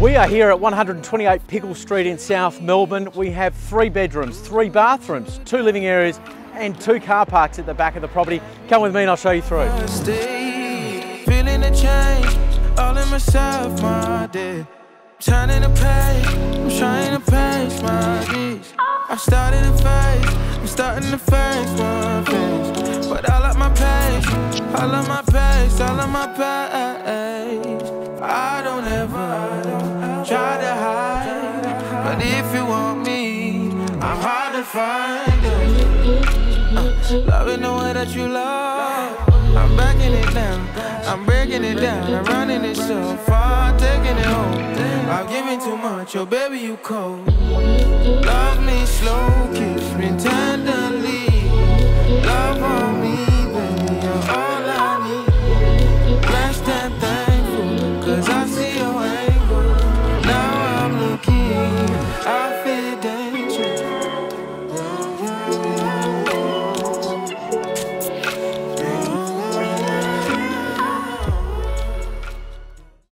We are here at 128 Pickles Street in South Melbourne. We have three bedrooms, three bathrooms, two living areas and two car parks at the back of the property. Come with me and I'll show you through. Turning page, I'm trying to my. I'm starting to I'm starting to face my face. But I my pace, I love my pace, I love my pace. But if you want me, I'm hard to find. Uh, loving the way that you love. I'm backing it down, I'm breaking it down, I'm running it so far, taking it home. I'm giving too much, oh baby, you cold. I